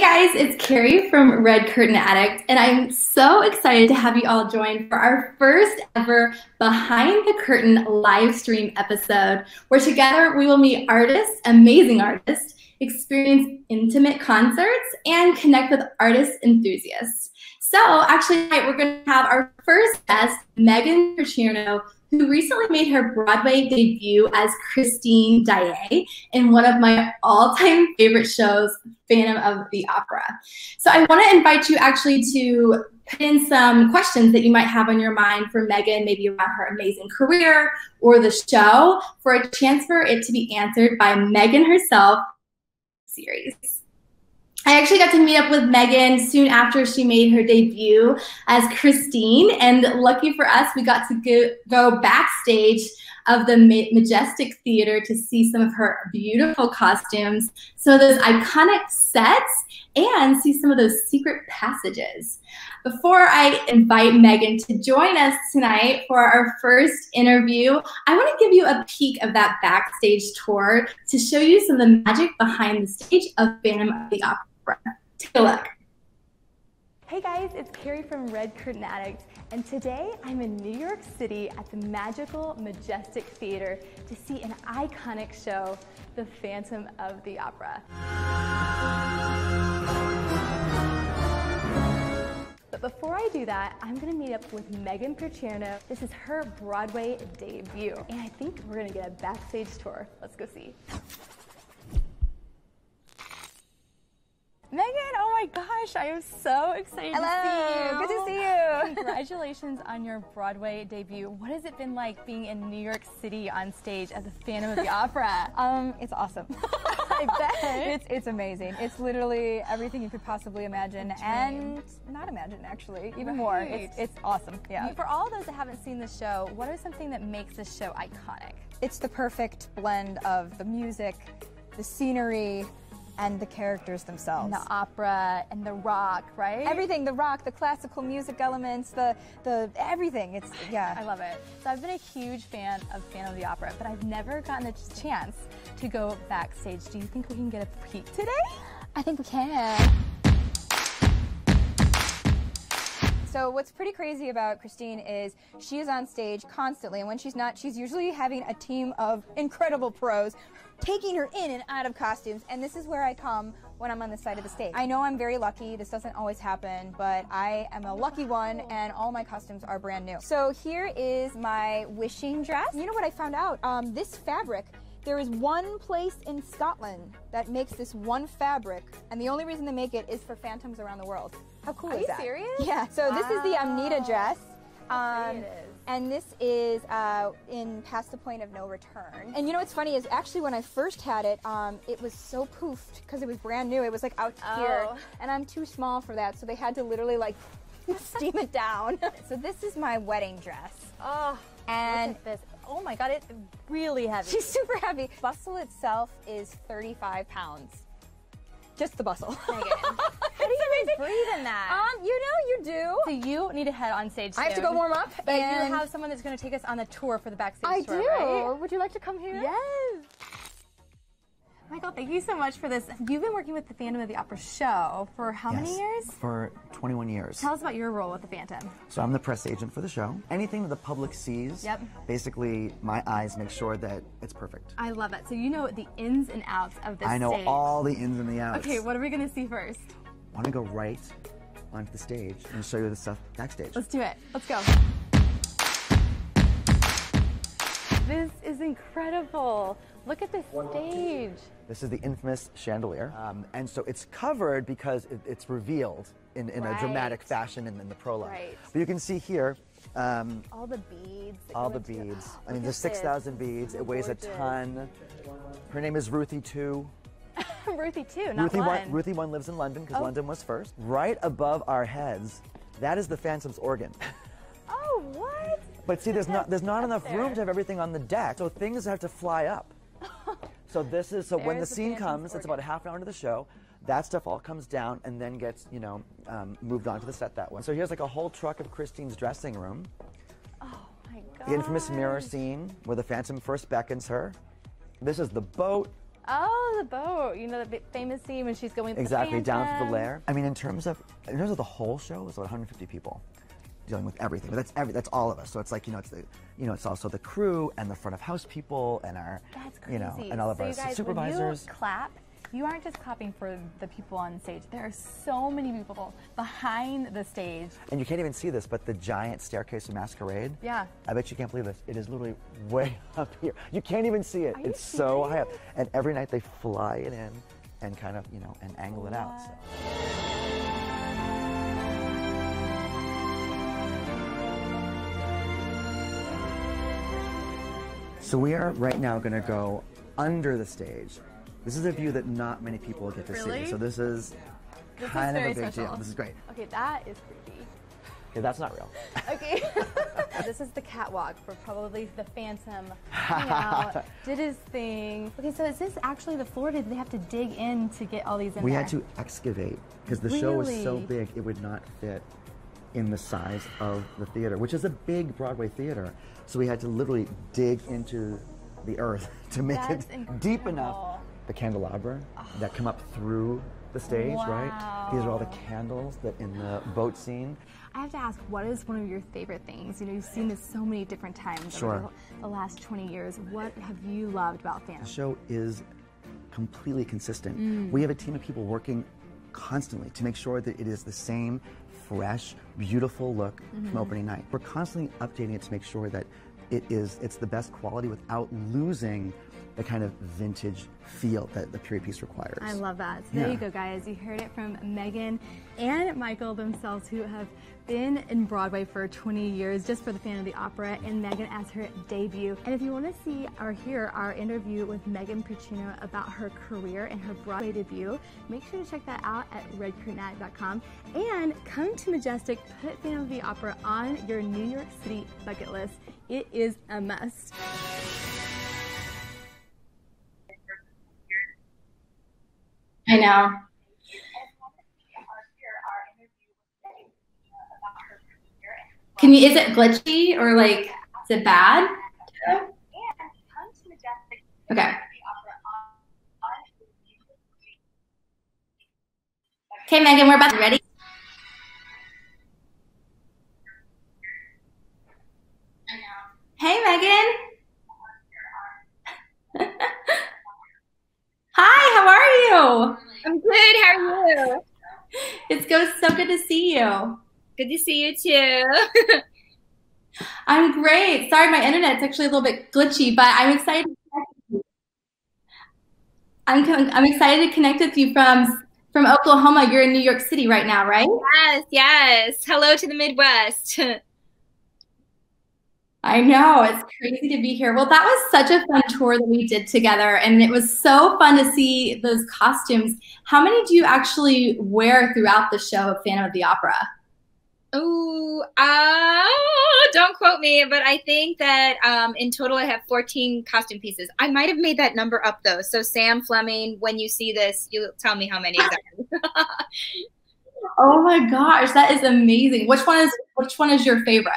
guys, it's Carrie from Red Curtain Addict, and I'm so excited to have you all join for our first ever Behind the Curtain live stream episode, where together we will meet artists, amazing artists, experience intimate concerts, and connect with artist enthusiasts. So, actually, tonight we're going to have our first guest, Meghan Picerno, who recently made her Broadway debut as Christine Daae in one of my all-time favorite shows, Phantom of the Opera. So I want to invite you actually to put in some questions that you might have on your mind for Meghan, maybe about her amazing career or the show, for a chance for it to be answered by Meghan herself series. I actually got to meet up with Meghan soon after she made her debut as Christine, and lucky for us, we got to go, backstage of the Majestic Theater to see some of her beautiful costumes, some of those iconic sets, and see some of those secret passages. Before I invite Meghan to join us tonight for our first interview, I want to give you a peek of that backstage tour to show you some of the magic behind the stage of Phantom of the Opera. Take a look. Hey guys, it's Carrie from Red Curtain Addict, and today I'm in New York City at the magical Majestic Theater to see an iconic show, The Phantom of the Opera. But before I do that, I'm gonna meet up with Meghan Picerno. This is her Broadway debut, and I think we're gonna get a backstage tour. Let's go see. Meghan, oh my gosh, I am so excited Hello, to see you. good to see you. Congratulations on your Broadway debut. What has it been like being in New York City on stage as a Phantom of the Opera? Um, it's awesome. I bet. It's it's amazing. It's literally everything you could possibly imagine and not imagine actually, even right. more. It's it's awesome. Yeah. For all those that haven't seen the show, what are something that makes this show iconic? It's the perfect blend of the music, the scenery, and the characters themselves. And the opera and the rock, right? Everything, the rock, the classical music elements, the the everything. It's yeah. I love it. So I've been a huge fan of Phantom of the Opera, but I've never gotten a chance to go backstage. Do you think we can get a peek today? I think we can. So what's pretty crazy about Christine is she is on stage constantly, and when she's not, she's usually having a team of incredible pros taking her in and out of costumes, and this is where I come when I'm on the side of the stage. I know I'm very lucky, this doesn't always happen, but I am a lucky one, and all my costumes are brand new. So here is my wishing dress. You know what I found out? Um, this fabric there is one place in Scotland that makes this one fabric, and the only reason they make it is for phantoms around the world. How cool Are is that? Are you serious? Yeah. So wow. this is the Aminta dress. Um, and this is uh, in Past the Point of No Return. And you know what's funny is actually when I first had it, um, it was so poofed because it was brand new. It was like out oh. here, and I'm too small for that, so they had to literally like steam it down. so this is my wedding dress. Oh, and this. Oh my god, it's really heavy. She's super heavy. Bustle itself is 35 pounds. Just the bustle. Meghan. How do you even breathe in that? Um, you know you do. So you need to head on stage soon. I have to go warm up. But you have someone that's going to take us on the tour for the backstage I tour, do. right? Would you like to come here? Yes. Michael, thank you so much for this. You've been working with the Phantom of the Opera show for how yes, many years? For 21 years. Tell us about your role with the Phantom. So I'm the press agent for the show. Anything that the public sees, yep. basically my eyes make sure that it's perfect. I love that. So you know the ins and outs of this I know stage. all the ins and the outs. Okay, what are we going to see first? I want to go right onto the stage and show you the stuff backstage. Let's do it. Let's go. This is incredible. Look at this stage. This is the infamous chandelier. Um, and so it's covered because it, it's revealed in, in right. a dramatic fashion in, in the prologue. Right. But you can see here. Um, all the beads. All the beads. I mean, there's 6,000 beads. It weighs gorgeous. a ton. Her name is Ruthie too. Ruthie Two, not Ruthie one. one. Ruthie one lives in London because Oh. London was first. Right above our heads, that is the Phantom's organ. But see, there's not there's not enough there. room to have everything on the deck, so things have to fly up. so this is so when the the scene comes, it's about a half an hour into the show. That stuff all comes down and then gets you know um, moved onto the set that way. So here's like a whole truck of Christine's dressing room. Oh my god. The infamous mirror scene where the Phantom first beckons her. This is the boat. Oh, the boat. You know the famous scene when she's going exactly the down to the lair. I mean, in terms of in terms of the whole show, it was about 150 people dealing with everything. But that's every that's all of us. So it's like you know, it's the you know, it's also the crew and the front of house people and our you know, and all of so our you guys, supervisors. When you clap, you aren't just clapping for the people on stage. There are so many people behind the stage. And you can't even see this, but the giant staircase of Masquerade. Yeah. I bet you can't believe this. It is literally way up here. You can't even see it. Are it's so high up. And every night they fly it in and kind of, you know, and angle it out. So. So we are right now going to go under the stage. This is a view that not many people get to Really? see. So this is This kind is of a big special. deal. This is great. Okay, that is creepy. Okay, that's not real. Okay. this is the catwalk for probably the Phantom. hung out, did his thing. Okay, so is this actually the floor? Did they have to dig in to get all these in We there? had to excavate because the show was so big it would not fit in the size of the theater, which is a big Broadway theater. So we had to literally dig into the earth to make That's it deep enough. The candelabra that come up through the stage, right? These are all the candles that in the boat scene. I have to ask, what is one of your favorite things? You know, you've seen this so many different times Sure. over the, the last 20 years. What have you loved about The Phantom? show is completely consistent. Mm. We have a team of people working constantly to make sure that it is the same fresh, beautiful look Mm-hmm. from opening night. We're constantly updating it to make sure that it is it's the best quality without losing the kind of vintage feel that the period piece requires. I love that. So there Yeah. you go, guys. You heard it from Meghan and Michael themselves, who have been in Broadway for 20 years just for the Phantom of the Opera, and Meghan as her debut. And if you want to see or hear our interview with Meghan Picerno about her career and her Broadway debut, make sure to check that out at redcurtainaddict.com. And come to Majestic, put Phantom of the Opera on your New York City bucket list. It is a must. I know. Can you? Is it glitchy or like is it bad? Okay. Okay, Meghan, we're about to ready. Hey, Meghan. Hi, how are you? I'm good. How are you? It's go so good to see you. Good to see you too. I'm great. Sorry, my internet's actually a little bit glitchy, but I'm excited. I'm I'm excited to connect with you from from Oklahoma. You're in New York City right now, right? yes, yes. Hello to the Midwest. I know it's crazy to be here. Well, that was such a fun tour that we did together, and it was so fun to see those costumes. How many do you actually wear throughout the show of Phantom of the Opera? Oh, uh, don't quote me, but I think that um, in total I have 14 costume pieces. I might have made that number up though. So Sam Fleming, when you see this, you'll tell me how many exactly. Oh my gosh, that is amazing. Which one is which one is your favorite?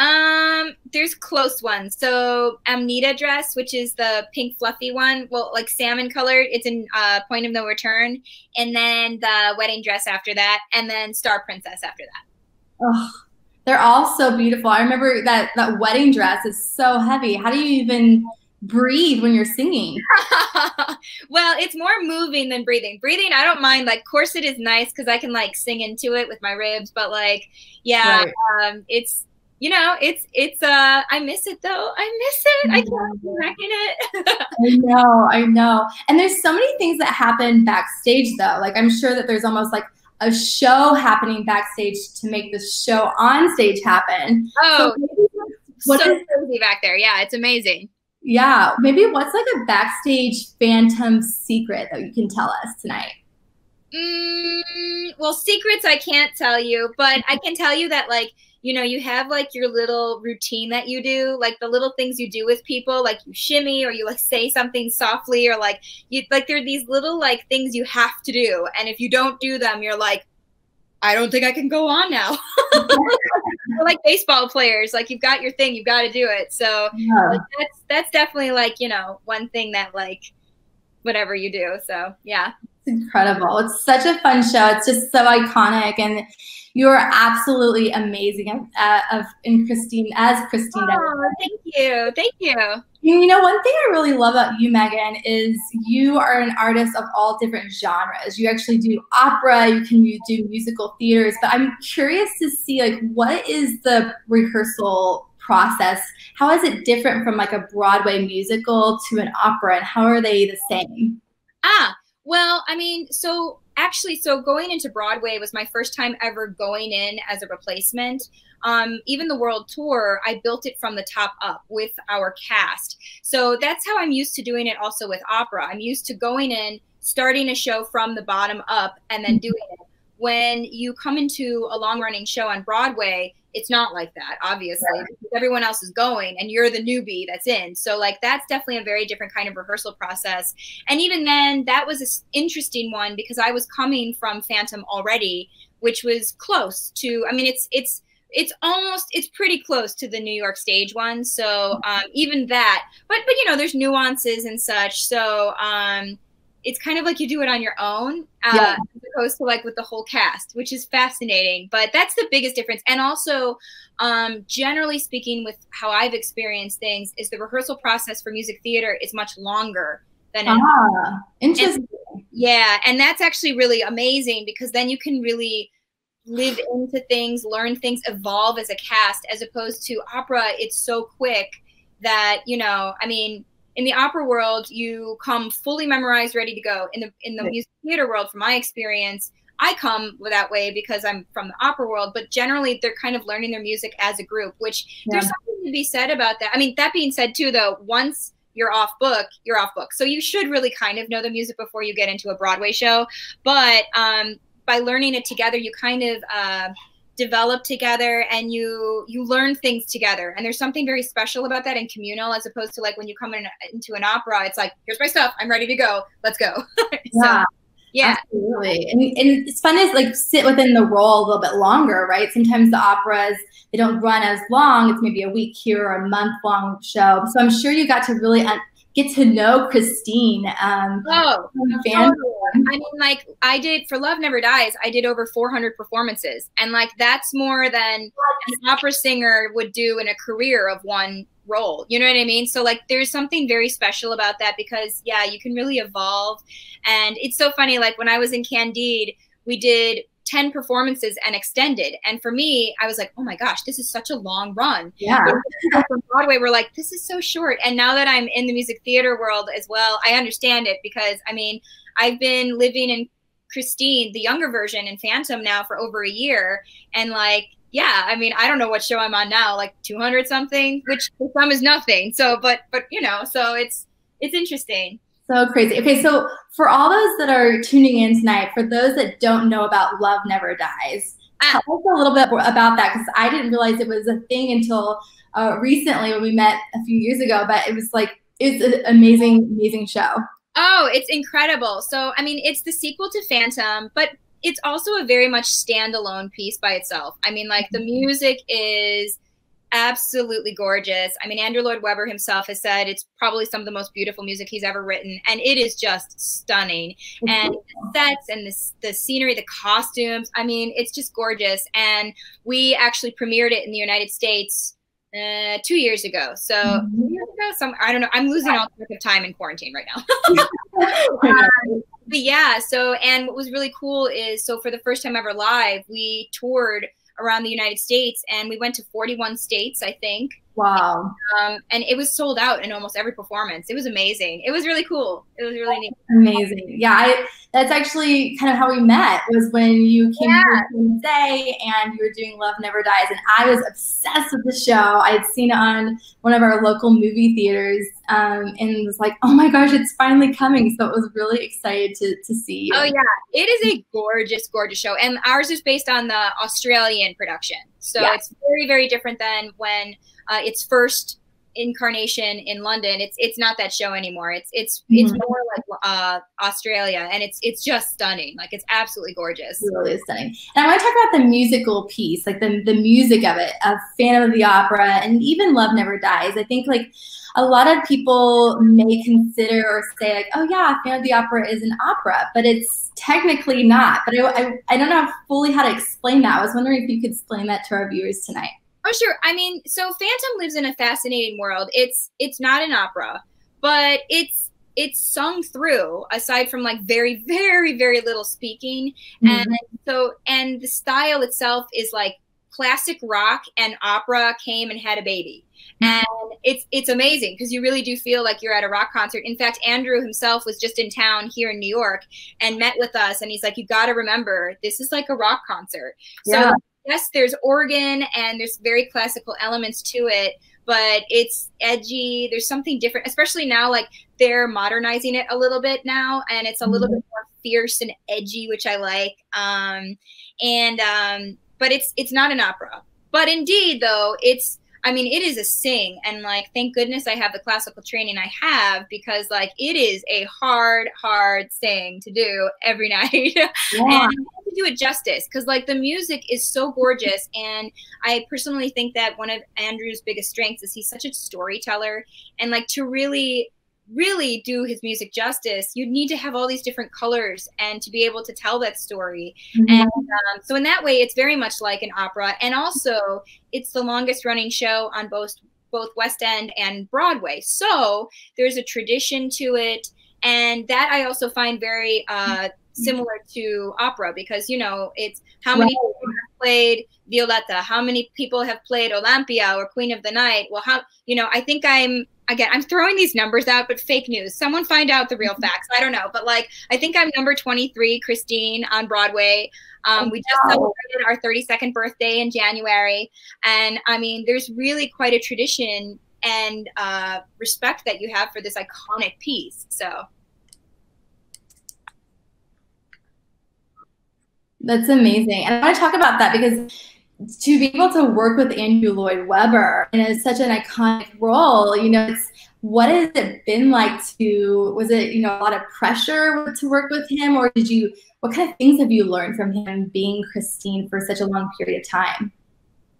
Um, there's close ones. So Aminta dress, which is the pink fluffy one, well, like salmon colored. It's in uh, Point of No Return, and then the wedding dress after that, and then Star Princess after that. Oh, they're all so beautiful. I remember that that wedding dress is so heavy. How do you even breathe when you're singing? well, it's more moving than breathing. Breathing, I don't mind. Like corset is nice because I can like sing into it with my ribs. But like, yeah, Right. um, it's you know, it's it's uh, I miss it though. I miss it. I can't be wrecking it. I know, I know. And there's so many things that happen backstage though. Like I'm sure that there's almost like a show happening backstage to make the show on stage happen. oh, So so is- crazy back there. Yeah, it's amazing. yeah, maybe what's like a backstage phantom secret that you can tell us tonight? Mm, well, secrets I can't tell you, but I can tell you that like you know you have like your little routine that you do, like the little things you do with people, like you shimmy or you like say something softly or like you like there are these little like things you have to do, and if you don't do them, you're like, I don't think I can go on now. Like baseball players, like you've got your thing, you've got to do it. So Yeah. like, that's that's definitely like you know one thing that like whatever you do. So yeah. It's incredible. It's such a fun show. It's just so iconic and you're absolutely amazing uh, of in Christine as Christine. Oh, thank you, thank you. You know, one thing I really love about you, Meghan, is you are an artist of all different genres. You actually do opera, you can do musical theaters, but I'm curious to see like what is the rehearsal process? How is it different from like a Broadway musical to an opera, and how are they the same? Ah, well, I mean, so actually, so going into Broadway was my first time ever going in as a replacement. Um, even the world tour, I built it from the top up with our cast. So that's how I'm used to doing it also with opera. I'm used to going in, starting a show from the bottom up, and then doing it. When you come into a long running show on Broadway, it's not like that, obviously. Right. Everyone else is going and you're the newbie that's in. So, like, that's definitely a very different kind of rehearsal process. And even then, that was an interesting one because I was coming from Phantom already, which was close to, I mean, it's, it's, it's almost it's pretty close to the New York stage one. So um, even that, but but you know, there's nuances and such. So um, it's kind of like you do it on your own uh, yeah. as opposed to like with the whole cast which is fascinating but that's the biggest difference. And also um, generally speaking with how i've experienced things is the rehearsal process for music theater is much longer than ah, interesting. And, yeah and that's actually really amazing because then you can really live into things learn things evolve as a cast as opposed to opera it's so quick that you know i mean in the opera world, you come fully memorized, ready to go. In the in the music theater world, from my experience, I come that way because I'm from the opera world, but generally they're kind of learning their music as a group, which yeah. there's something to be said about that. I mean, that being said, too, though, once you're off book, you're off book. So you should really kind of know the music before you get into a Broadway show. But um, by learning it together, you kind of uh, develop together and you you learn things together. And there's something very special about that and communal as opposed to like when you come in, into an opera it's like here's my stuff. I'm ready to go. Let's go. So, yeah. yeah. Absolutely. And, and it's fun to like sit within the role a little bit longer right? Sometimes the operas they don't run as long. It's maybe a week here or a month long show. So i'm sure you got to really un- get to know Christine. Um, oh, totally. I mean, like I did for Love Never Dies. I did over 400 performances, and like that's more than an opera singer would do in a career of one role. You know what I mean? So like, there's something very special about that because yeah, you can really evolve, and it's so funny. Like when I was in Candide, we did 10 performances and extended. And for me, I was like, oh my gosh, this is such a long run. Yeah. From Broadway, we're like, this is so short. And now that I'm in the music theater world as well, I understand it because I mean, I've been living in Christine, the younger version, in Phantom now for over a year. And like, yeah, I mean, I don't know what show I'm on now, like 200 something, which for some is nothing. So, but, but, you know, so it's, it's interesting. So crazy. Okay, so for all those that are tuning in tonight, for those that don't know about Love Never Dies, tell us a little bit about that because I didn't realize it was a thing until uh, recently when we met a few years ago. But it was like it's an amazing, amazing show. Oh, it's incredible. So I mean, it's the sequel to Phantom, but it's also a very much standalone piece by itself. I mean, like the mm-hmm. music is absolutely gorgeous. I mean, Andrew Lloyd Webber himself has said it's probably some of the most beautiful music he's ever written, and it is just stunning. And the sets and the, the scenery, the costumes, I mean, it's just gorgeous. And we actually premiered it in the United States uh, two years ago. So mm-hmm. years ago, some I don't know. I'm losing all track of time in quarantine right now. um, but yeah, so and what was really cool is so for the first time ever live, we toured around the United States, and we went to 41 states, I think. Wow. Um, and it was sold out in almost every performance. It was amazing. It was really cool. It was really neat. Amazing. Yeah, I, that's actually kind of how we met was when you came yeah. to Day and you were doing Love Never Dies. And I was obsessed with the show. I had seen it on one of our local movie theaters um, and was like, oh my gosh, it's finally coming. So it was really excited to, to see you. Oh, yeah. It is a gorgeous, gorgeous show. And ours is based on the Australian production. So yeah. it's very, very different than when – uh, it's first incarnation in London, it's it's not that show anymore. It's it's it's Mhm. more like uh, Australia, and it's it's just stunning. Like it's absolutely gorgeous. really stunning. And I want to talk about the musical piece, like the the music of it, of Phantom of the Opera, and even Love Never Dies. I think like a lot of people may consider or say like, oh yeah, Phantom of the Opera is an opera, but it's technically not. But I, I, I don't know fully how to explain that. I was wondering if you could explain that to our viewers tonight. Oh sure. I mean, so Phantom lives in a fascinating world. It's it's not an opera, but it's it's sung through aside from like very very very little speaking mm-hmm. and so and the style itself is like classic rock and opera came and had a baby and it's it's amazing because you really do feel like you're at a rock concert. In fact andrew himself was just in town here in new york and met with us and he's like you got to remember this is like a rock concert. Yeah. so yes there's organ and there's very classical elements to it but it's edgy. There's something different especially now like they're modernizing it a little bit now and it's a little bit more fierce and edgy which i like. Um and um but it's it's not an opera. But indeed though it's i mean it is a sing and like thank goodness i have the classical training i have because like it is a hard hard sing to do every night Yeah. and to do it justice because like the music is so gorgeous and i personally think that one of andrew's biggest strengths is he's such a storyteller and like to really really do his music justice you need to have all these different colors and to be able to tell that story. And um, so in that way it's very much like an opera. And also it's the longest running show on both both west end and broadway. So there's a tradition to it. And that i also find very uh, similar to opera because you know it's how many Right. people have played violetta how many people have played olympia or queen of the night. Well how you know i think i'm again i'm throwing these numbers out but fake news. Someone find out the real facts. I don't know but like i think i'm number 23 christine on broadway. Um, we just Wow. celebrated our 32nd birthday in january. And i mean there's really quite a tradition and uh, respect that you have for this iconic piece so. That's amazing. And I want to talk about that because to be able to work with Andrew Lloyd Webber and it's such an iconic role, you know, it's what has it been like to was it, you know, a lot of pressure to work with him or did you what kind of things have you learned from him being Christine for such a long period of time?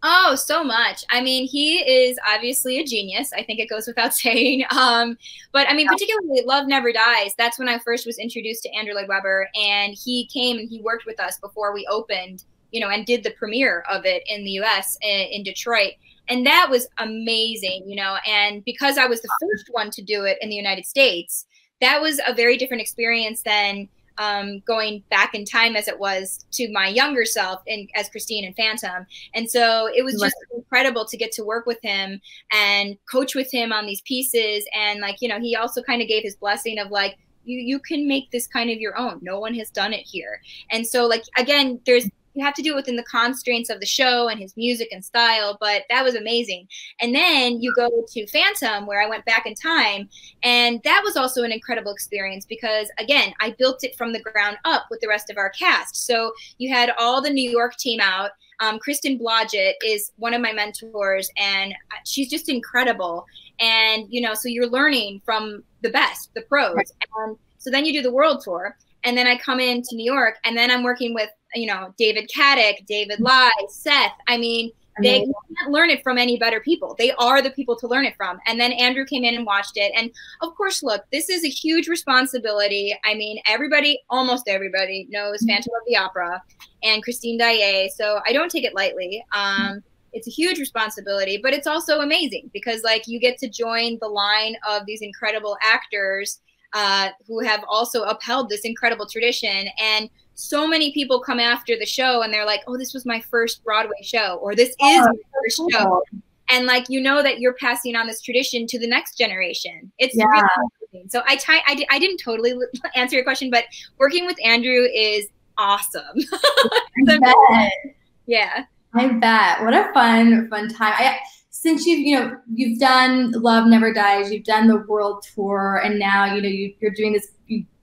Oh, so much. I mean, he is obviously a genius. I think it goes without saying. Um, but I mean, particularly Love Never Dies. That's when I first was introduced to Andrew Lloyd Webber, and he came and he worked with us before we opened, you know, and did the premiere of it in the U.S. in, in Detroit. And that was amazing, you know. And because I was the first one to do it in the United States, that was a very different experience than um, going back in time as it was to my younger self in, as Christine and Phantom. And so it was just incredible to get to work with him and coach with him on these pieces. And like, you know, he also kind of gave his blessing of like, you, you can make this kind of your own. No one has done it here. And so like, again, there's, you have to do it within the constraints of the show and his music and style, but that was amazing. And then you go to Phantom, where I went back in time, and that was also an incredible experience because, again, I built it from the ground up with the rest of our cast. So you had all the New York team out. Um, Kristen Blodgett is one of my mentors, and she's just incredible. And you know, so you're learning from the best, the pros. And so then you do the world tour, and then I come into New York, and then I'm working with you know David Caddick, David Lai, Seth. I mean, they can't learn it from any better people. They are the people to learn it from. And then Andrew came in and watched it. And of course, look, this is a huge responsibility. I mean, everybody, almost everybody, knows Phantom of the Opera and Christine Daae. So I don't take it lightly. Um, it's a huge responsibility, but it's also amazing because, like, you get to join the line of these incredible actors uh, who have also upheld this incredible tradition. And so many people come after the show and they're like, "Oh, this was my first Broadway show," or "This oh, is Oh, my first show," and like you know that you're passing on this tradition to the next generation. It's Yeah. really amazing. So I, ti- I, di- I didn't totally answer your question, but working with Andrew is awesome. I bet. yeah. I bet. What a fun, fun time. I since you've you know you've done Love Never Dies, you've done the world tour, and now you know you, you're doing this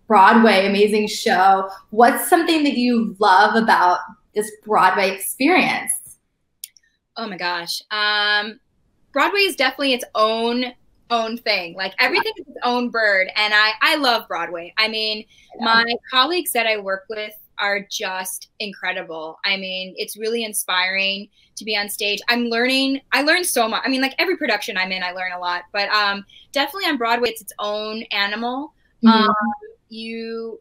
Broadway amazing show. What's something that you love about this Broadway experience? Oh my gosh. Um, Broadway is definitely its own own thing. Like everything is its own bird, and I I love Broadway. I mean, my colleagues that I work with are just incredible. I mean, it's really inspiring to be on stage. I'm learning. I learn so much. I mean, like every production I'm in, I learn a lot. But um, definitely on Broadway, it's its own animal. Mm-hmm. Um, you,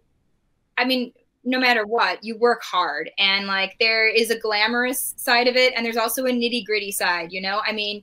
I mean, no matter what, you work hard, and like there is a glamorous side of it, and there's also a nitty gritty side. You know, I mean,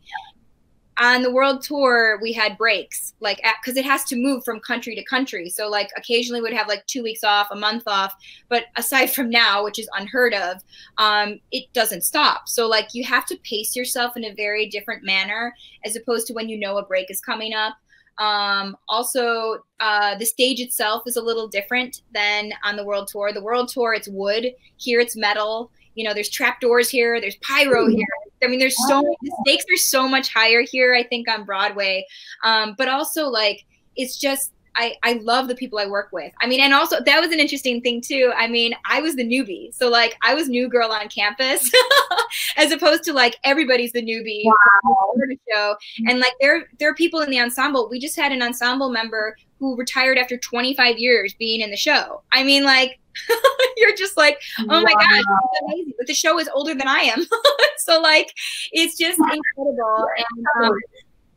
on the world tour we had breaks like because it has to move from country to country. So like occasionally would have like two weeks off a month off. But aside from now which is unheard of um, it doesn't stop. So like you have to pace yourself in a very different manner as opposed to when you know a break is coming up um, also uh, the stage itself is a little different than on the world tour. The world tour it's wood. Here it's metal. You know there's trap doors here. There's pyro here. I mean, there's so the stakes are so much higher here. I think on Broadway, um, but also like it's just I, I love the people I work with. I mean, and also that was an interesting thing too. I mean, I was the newbie. So like I was new girl on campus as opposed to like everybody's the newbie wow. the show. And like there there are people in the ensemble. We just had an ensemble member who retired after 25 years being in the show. I mean, like you're just like, oh wow. my god, amazing. But the show is older than I am, so like, it's just incredible. And um,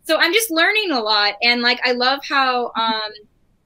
so I'm just learning a lot, and like, I love how um,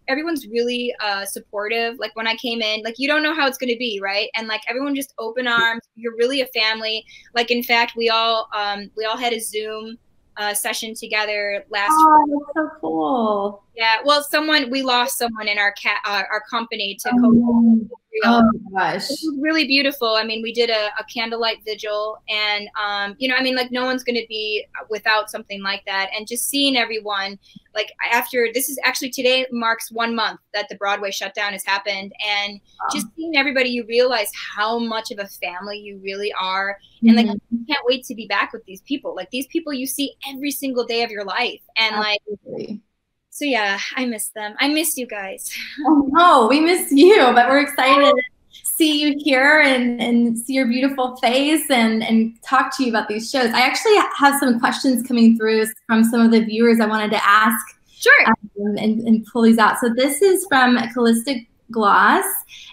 everyone's really uh, supportive. Like when I came in, like you don't know how it's going to be, right? And like everyone just open arms. You're really a family. Like in fact, we all um, we all had a Zoom uh, session together last. Year. Oh, that's so cool. Yeah, well, someone we lost someone in our cat uh, our company to oh, COVID. Oh gosh, it was really beautiful. I mean, we did a, a candlelight vigil, and um, you know, I mean, like no one's going to be without something like that. And just seeing everyone, like after this is actually today marks one month that the Broadway shutdown has happened, and wow. just seeing everybody, you realize how much of a family you really are, and like mm-hmm. you can't wait to be back with these people. Like these people you see every single day of your life, and Absolutely. like so yeah, I miss them. I miss you guys. Oh no, we miss you, but we're excited to see you here and, and see your beautiful face and, and talk to you about these shows. I actually have some questions coming through from some of the viewers I wanted to ask. Sure. Um, and, and pull these out. So this is from Callista Gloss,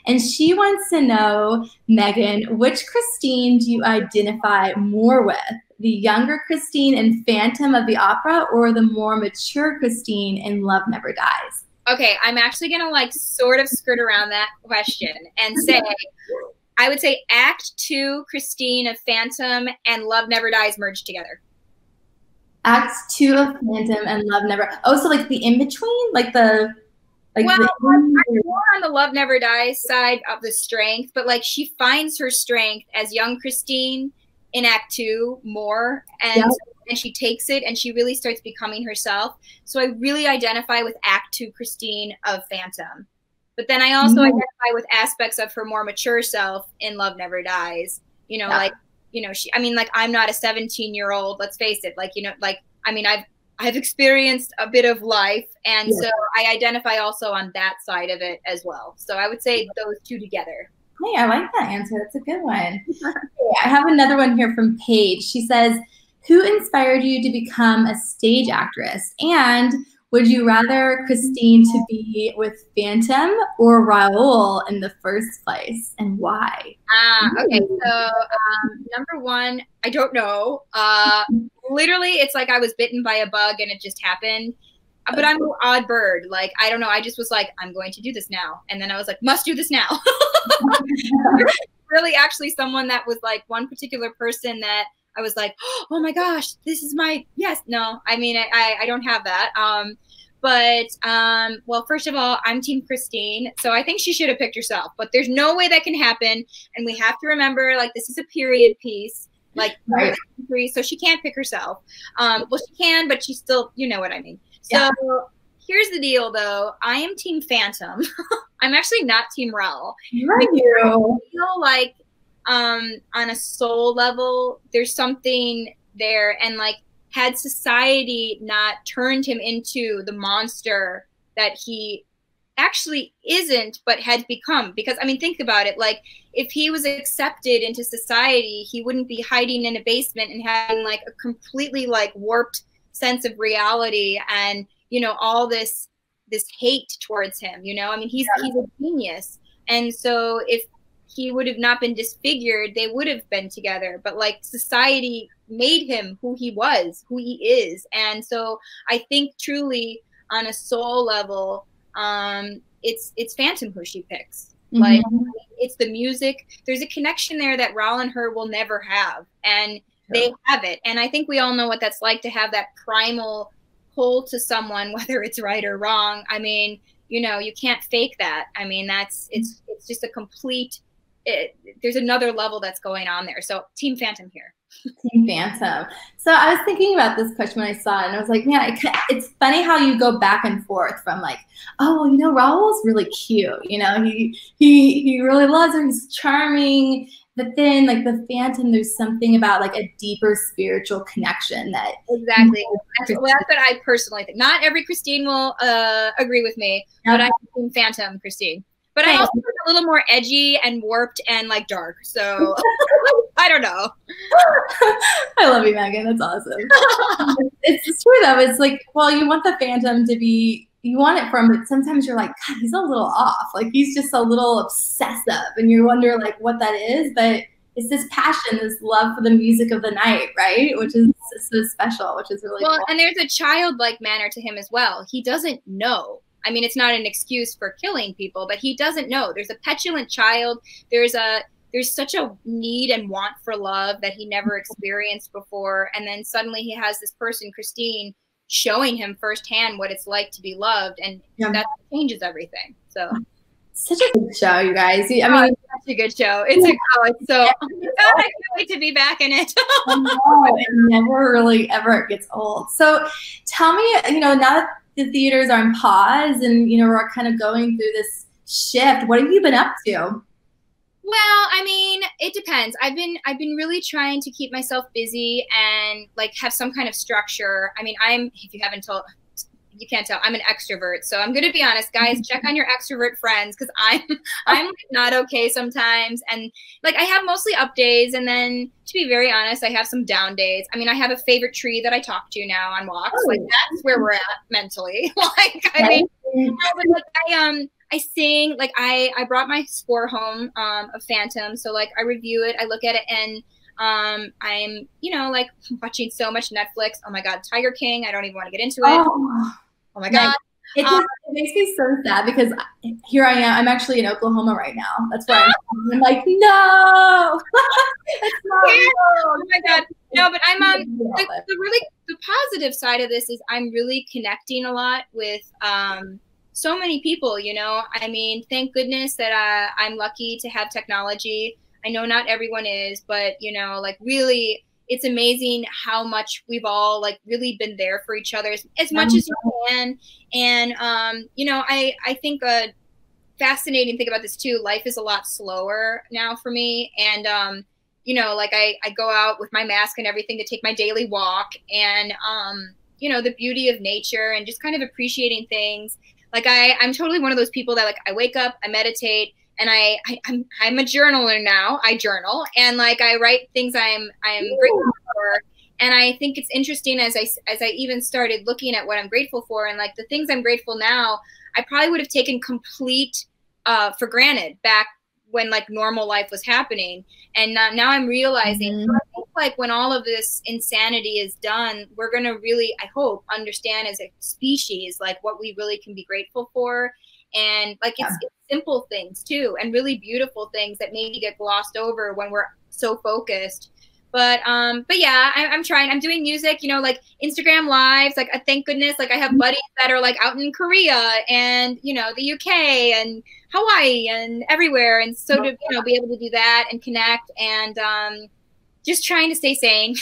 and she wants to know, Meghan, which Christine do you identify more with? The younger Christine in Phantom of the Opera or the more mature Christine in Love Never Dies? Okay, I'm actually gonna like sort of skirt around that question and say I would say Act Two, Christine of Phantom and Love Never Dies merged together. Act Two of Phantom and Love Never. Oh, so like the in between, like the. Like well, the, I'm more on the Love Never Dies side of the strength, but like she finds her strength as young Christine in act two more and yep. and she takes it and she really starts becoming herself so i really identify with act two christine of phantom but then i also mm-hmm. identify with aspects of her more mature self in love never dies you know yeah. like you know she i mean like i'm not a 17 year old let's face it like you know like i mean i've i've experienced a bit of life and yeah. so i identify also on that side of it as well so i would say those two together Hey, I like that answer. That's a good one. I have another one here from Paige. She says, Who inspired you to become a stage actress? And would you rather Christine to be with Phantom or Raoul in the first place, and why? Ah, uh, okay. So um, number one, I don't know. Uh, literally, it's like I was bitten by a bug and it just happened but I'm an odd bird. Like, I don't know. I just was like, I'm going to do this now. And then I was like, must do this now. really actually someone that was like one particular person that I was like, oh my gosh, this is my, yes, no, I mean, I, I don't have that. Um, but um, well, first of all, I'm Team Christine, so I think she should have picked herself. But there's no way that can happen, and we have to remember, like, this is a period piece, like, right. so she can't pick herself. Um, well, she can, but she still, you know what I mean. So here's the deal, though. I am Team Phantom. I'm actually not Team Raoul. Are you? I feel like um, on a soul level, there's something there, and like had society not turned him into the monster that he actually isn't but had become because i mean think about it like if he was accepted into society he wouldn't be hiding in a basement and having like a completely like warped sense of reality and you know all this this hate towards him you know i mean he's yeah. he's a genius and so if he would have not been disfigured they would have been together but like society made him who he was who he is and so i think truly on a soul level um, it's it's Phantom who she picks. Mm-hmm. Like it's the music. There's a connection there that Raoul and her will never have, and they have it. And I think we all know what that's like to have that primal pull to someone, whether it's right or wrong. I mean, you know, you can't fake that. I mean, that's mm-hmm. it's it's just a complete. It, there's another level that's going on there. So Team Phantom here. Team Phantom. So I was thinking about this question when I saw it, and I was like, man, it, it's funny how you go back and forth from like, oh, well, you know, Raoul's really cute. You know, he he he really loves her. He's charming. But then, like the Phantom, there's something about like a deeper spiritual connection that exactly. That's, well, that's what I personally think. Not every Christine will uh, agree with me, but I think Phantom Christine. But I also a little more edgy and warped and like dark. So I don't know. I love you, Meghan. That's awesome. it's, it's true though. It's like, well, you want the Phantom to be you want it from, but sometimes you're like, God, he's a little off. Like he's just a little obsessive, and you wonder like what that is. But it's this passion, this love for the music of the night, right? Which is so special, which is really well. Cool. And there's a childlike manner to him as well. He doesn't know I mean, it's not an excuse for killing people, but he doesn't know. There's a petulant child. There's a there's such a need and want for love that he never experienced before, and then suddenly he has this person, Christine, showing him firsthand what it's like to be loved, and yeah. that changes everything. So. Such a good show, you guys. I oh, mean, oh, such a good show. It's a oh, it's so. Oh God, I can't wait to be back in it. I know, it never really ever gets old. So, tell me, you know, now that the theaters are on pause and you know we're kind of going through this shift what have you been up to well i mean it depends. I've been i've been really trying to keep myself busy and like have some kind of structure. I mean i'm if you haven't told you can't tell i'm an extrovert. So i'm gonna be honest guys check on your extrovert friends because i'm i'm not okay sometimes. And like i have mostly up days. And then to be very honest i have some down days. I mean i have a favorite tree that i talk to now on walks. Oh. like that's where we're at mentally. Like i mean but like i um I sing like I I brought my score home um of Phantom so like I review it I look at it and um, I'm, you know, like watching so much Netflix. Oh my God, Tiger King. I don't even want to get into it. Oh. Oh my god. It, just, um, it makes me so sad because here I am. I'm actually in Oklahoma right now. That's why I'm, I'm like, no, it's not. Oh my god, no. But I'm um, the, the, really the positive side of this is I'm really connecting a lot with um so many people. You know, I mean, thank goodness that uh, I'm lucky to have technology. I know not everyone is, but you know, like really it's amazing how much we've all like really been there for each other as, much as you can and um you know i i think a fascinating thing about this too life is a lot slower now for me and um you know like i i go out with my mask and everything to take my daily walk and um you know the beauty of nature and just kind of appreciating things like i i'm totally one of those people that like i wake up i meditate and I, I am I'm, I'm a journaler now. I journal and like I write things I'm I'm grateful for. And I think it's interesting as I as I even started looking at what I'm grateful for and like the things I'm grateful now, I probably would have taken complete uh, for granted back when like normal life was happening. And now, now I'm realizing. I think like when all of this insanity is done, we're gonna really I hope understand as a species like what we really can be grateful for and like it's, yeah. it's simple things too and really beautiful things that maybe get glossed over when we're so focused but um but yeah I, am trying i'm doing music you know like instagram lives like uh, thank goodness like i have mm-hmm. buddies that are like out in korea and you know the uk and hawaii and everywhere and so to you know be able to do that and connect and um just trying to stay sane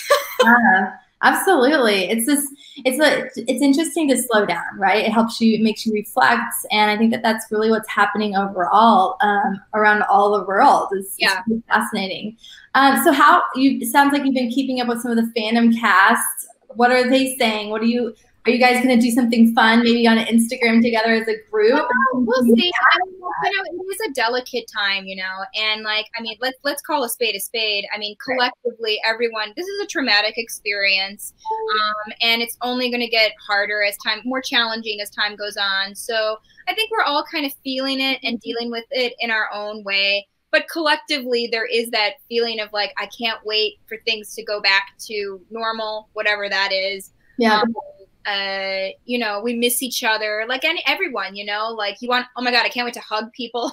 yeah. Absolutely. It's just it's a it's interesting to slow down, right? It helps you, it makes you reflect, and I think that that's really what's happening overall um, around all the world. Is yeah, fascinating. Um, so how you? It sounds like you've been keeping up with some of the Phantom cast. What are they saying? What are you? Are you guys going to do something fun, maybe on Instagram together as a group? we'll see. I mean, you know, it is a delicate time, you know, and like, I mean, let's let's call a spade a spade. I mean, collectively, everyone, this is a traumatic experience, um, and it's only going to get harder as time, more challenging as time goes on. So I think we're all kind of feeling it and dealing with it in our own way. But collectively, there is that feeling of like, I can't wait for things to go back to normal, whatever that is. Yeah. Um, uh, you know, we miss each other, like any everyone, you know, like you want. Oh my god, I can't wait to hug people.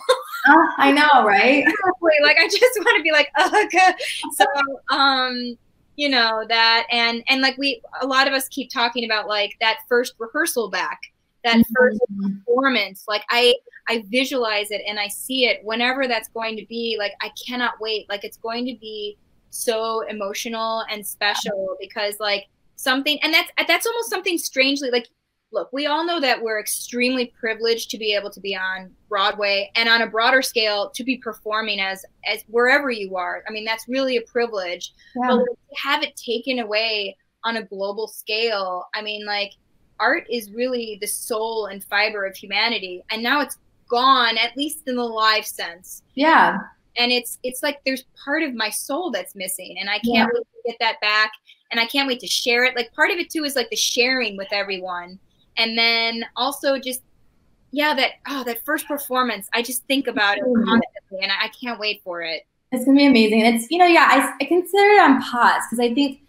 oh, I know, right? like I just want to be like, ugh. So, um, you know that, and and like we, a lot of us keep talking about like that first rehearsal back, that mm-hmm. first performance. Like I, I visualize it and I see it whenever that's going to be. Like I cannot wait. Like it's going to be so emotional and special because like something and that's that's almost something strangely like look we all know that we're extremely privileged to be able to be on broadway and on a broader scale to be performing as as wherever you are i mean that's really a privilege yeah. but to have it taken away on a global scale i mean like art is really the soul and fiber of humanity and now it's gone at least in the live sense yeah and it's it's like there's part of my soul that's missing and i can't yeah. to get that back and I can't wait to share it. Like part of it too is like the sharing with everyone. And then also just yeah, that oh that first performance, I just think about it constantly and I, I can't wait for it. It's gonna be amazing. It's you know, yeah, I, I consider it on pause because I think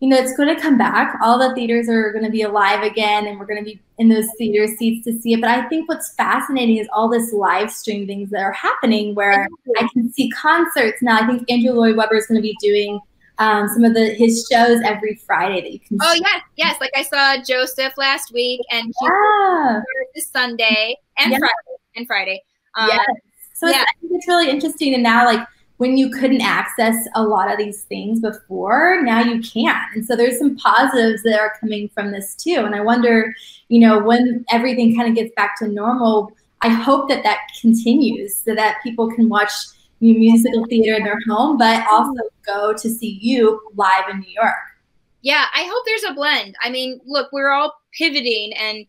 you know it's going to come back. All the theaters are going to be alive again, and we're going to be in those theater seats to see it. But I think what's fascinating is all this live stream things that are happening where I can see concerts now. I think Andrew Lloyd Webber is going to be doing um, some of the his shows every Friday that you can. Oh yes, yes. Like I saw Joseph last week, and yeah. this Sunday and yes. Friday and Friday. Um, yes. So yeah. it's, I think it's really interesting, and now like when you couldn't access a lot of these things before, now you can. And so there's some positives that are coming from this too. And I wonder, you know, when everything kind of gets back to normal, I hope that that continues so that people can watch musical theater in their home, but also go to see you live in New York. Yeah, I hope there's a blend. I mean, look, we're all pivoting and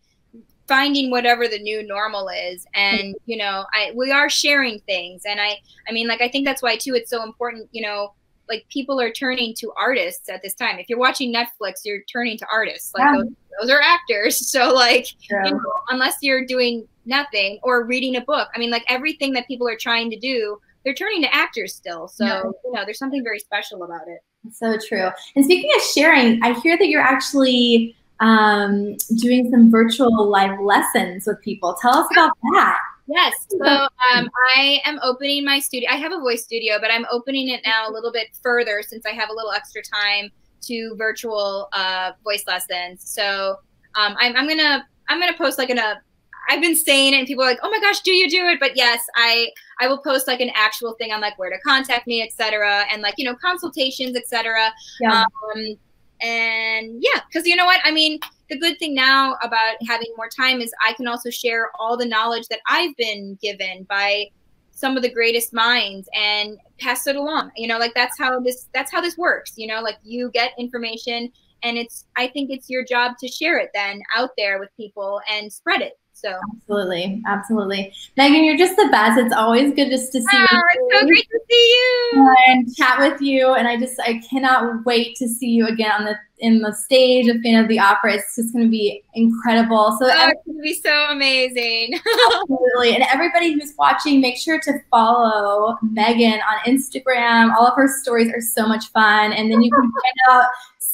finding whatever the new normal is and you know i we are sharing things and i i mean like i think that's why too it's so important you know like people are turning to artists at this time if you're watching netflix you're turning to artists like yeah. those, those, are actors so like yeah. you know, unless you're doing nothing or reading a book i mean like everything that people are trying to do they're turning to actors still. So, yeah. you know, there's something very special about it. So true. And speaking of sharing, I hear that you're actually um, doing some virtual live lessons with people. Tell us about that. Yes. So um, I am opening my studio. I have a voice studio, but I'm opening it now a little bit further since I have a little extra time to virtual uh, voice lessons. So um, I'm, I'm gonna I'm gonna post like in a I've been saying it and people are like, oh my gosh, do you do it? But yes, I I will post like an actual thing on like where to contact me, etc. And like, you know, consultations, etc. Yeah. Um, and yeah, because you know what? I mean, the good thing now about having more time is I can also share all the knowledge that I've been given by some of the greatest minds and pass it along. You know, like that's how this that's how this works. You know, like you get information and it's I think it's your job to share it then out there with people and spread it. So absolutely, absolutely, Meghan, you're just the best. It's always good just to see oh, you. It's so great to see you and chat with you. And I just I cannot wait to see you again on the in the stage of Phantom of the Opera. It's just going to be incredible. So oh, it's going to be so amazing. absolutely, and everybody who's watching, make sure to follow Meghan on Instagram. All of her stories are so much fun, and then you can find out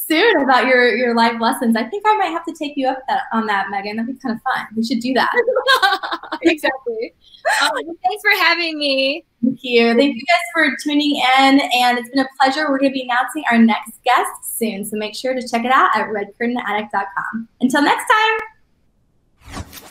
soon about your your live lessons. I think I might have to take you up that on that, Meghan. That'd be kind of fun. We should do that. exactly. Um, thanks for having me. Thank you. Thank you guys for tuning in, and it's been a pleasure. We're going to be announcing our next guest soon, so make sure to check it out at redcurtainaddict.com. Until next time.